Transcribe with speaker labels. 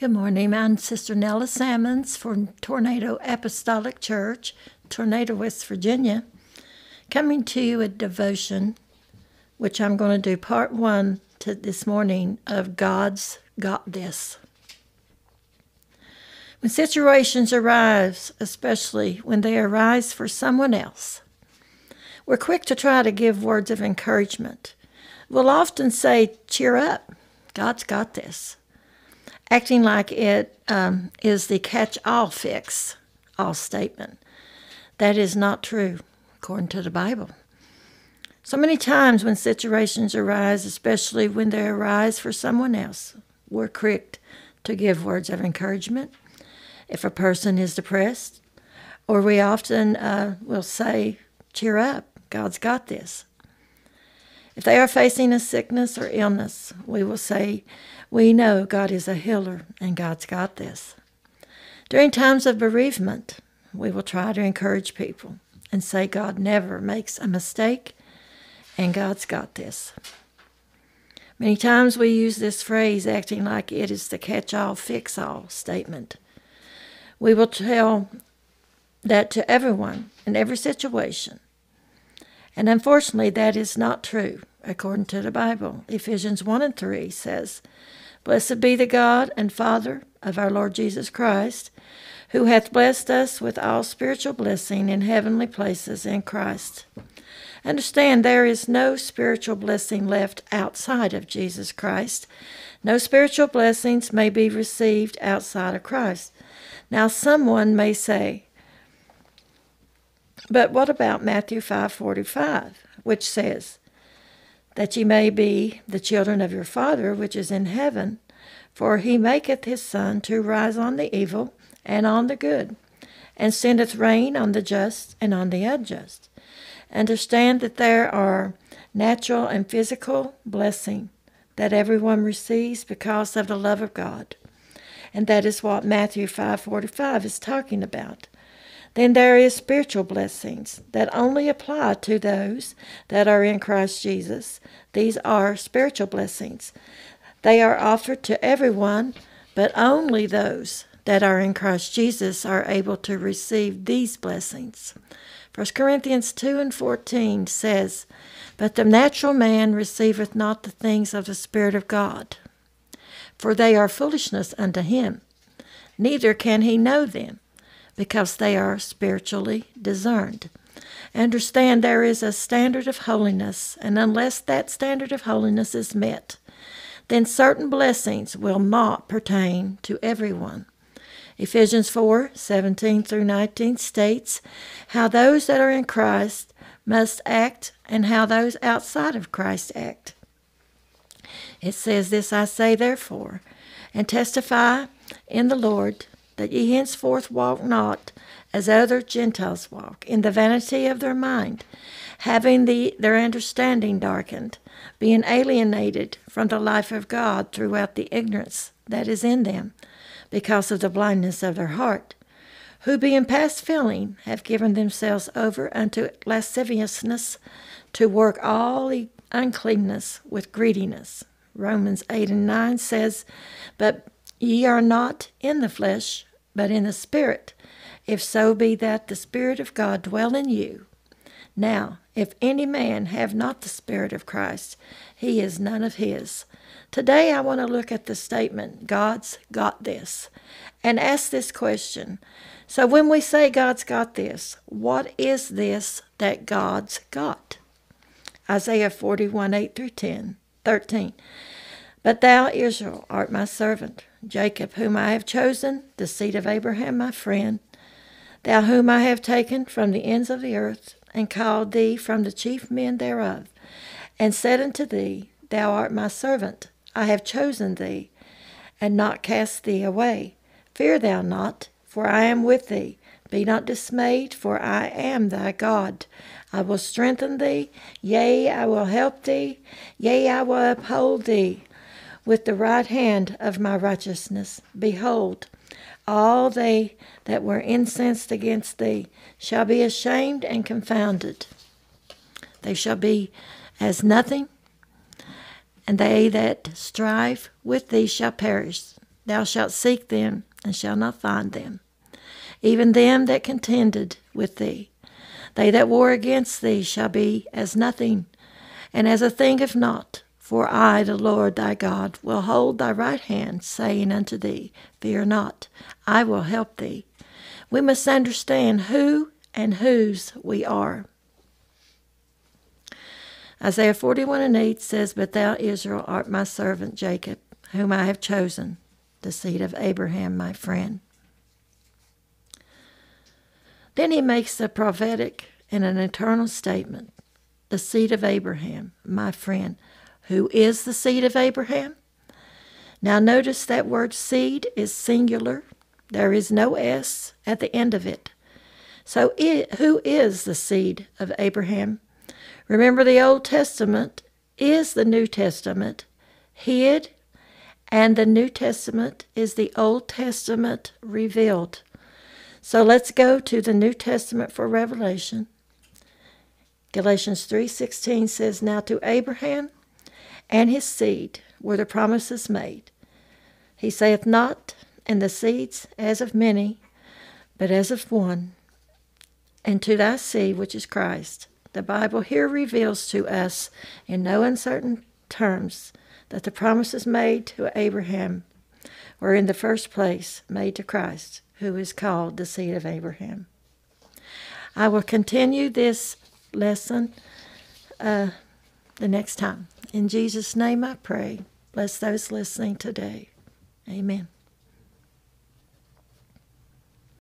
Speaker 1: Good morning. I'm Sister Nella Sammons from Tornado Apostolic Church, Tornado, West Virginia, coming to you a devotion, which I'm going to do part one to this morning of God's Got This. When situations arise, especially when they arise for someone else, we're quick to try to give words of encouragement. We'll often say, Cheer up, God's got this acting like it um, is the catch all fix all statement. That is not true, according to the Bible. So many times when situations arise, especially when they arise for someone else, we're quick to give words of encouragement. If a person is depressed, or we often uh, will say, Cheer up, God's got this. If they are facing a sickness or illness, we will say, We know God is a healer and God's got this. During times of bereavement, we will try to encourage people and say God never makes a mistake and God's got this. Many times we use this phrase acting like it is the catch all, fix all statement. We will tell that to everyone in every situation and unfortunately, that is not true according to the Bible. Ephesians 1 and 3 says, Blessed be the God and Father of our Lord Jesus Christ, who hath blessed us with all spiritual blessing in heavenly places in Christ. Understand there is no spiritual blessing left outside of Jesus Christ. No spiritual blessings may be received outside of Christ. Now, someone may say, but what about Matthew 5:45, which says that ye may be the children of your Father which is in heaven, for he maketh his sun to rise on the evil and on the good, and sendeth rain on the just and on the unjust. Understand that there are natural and physical blessing that everyone receives because of the love of God. And that is what Matthew 5:45 is talking about. Then there is spiritual blessings that only apply to those that are in Christ Jesus. These are spiritual blessings. They are offered to everyone, but only those that are in Christ Jesus are able to receive these blessings. 1 Corinthians 2 and 14 says, But the natural man receiveth not the things of the Spirit of God, for they are foolishness unto him, neither can he know them because they are spiritually discerned. Understand there is a standard of holiness, and unless that standard of holiness is met, then certain blessings will not pertain to everyone. Ephesians 4 17 through 19 states how those that are in Christ must act and how those outside of Christ act. It says, This I say, therefore, and testify in the Lord that ye henceforth walk not as other Gentiles walk, in the vanity of their mind, having the, their understanding darkened, being alienated from the life of God throughout the ignorance that is in them, because of the blindness of their heart, who being past feeling have given themselves over unto lasciviousness to work all uncleanness with greediness. Romans 8 and 9 says, But Ye are not in the flesh, but in the Spirit, if so be that the Spirit of God dwell in you. Now, if any man have not the Spirit of Christ, he is none of his. Today I want to look at the statement, God's got this, and ask this question. So when we say God's got this, what is this that God's got? Isaiah 41 8 through 10, 13. But thou, Israel, art my servant, Jacob, whom I have chosen, the seed of Abraham, my friend. Thou, whom I have taken from the ends of the earth, and called thee from the chief men thereof, and said unto thee, Thou art my servant, I have chosen thee, and not cast thee away. Fear thou not, for I am with thee. Be not dismayed, for I am thy God. I will strengthen thee, yea, I will help thee, yea, I will uphold thee with the right hand of my righteousness. Behold, all they that were incensed against thee shall be ashamed and confounded. They shall be as nothing, and they that strive with thee shall perish. thou shalt seek them, and shalt not find them. Even them that contended with thee, they that war against thee shall be as nothing, and as a thing of naught. For I, the Lord thy God, will hold thy right hand, saying unto thee, Fear not, I will help thee. We must understand who and whose we are. Isaiah 41 and 8 says, But thou, Israel, art my servant Jacob, whom I have chosen, the seed of Abraham, my friend. Then he makes a prophetic and an eternal statement the seed of Abraham, my friend. Who is the seed of Abraham? Now, notice that word seed is singular. There is no S at the end of it. So, it, who is the seed of Abraham? Remember, the Old Testament is the New Testament hid, and the New Testament is the Old Testament revealed. So let's go to the New Testament for Revelation. Galatians 3:16 says, "Now to Abraham and his seed were the promises made. He saith not, and the seeds as of many, but as of one, and to thy seed, which is Christ. The Bible here reveals to us in no uncertain terms that the promises made to Abraham were in the first place made to Christ, who is called the seed of Abraham. I will continue this lesson uh, the next time. In Jesus' name I pray. Bless those listening today. Amen.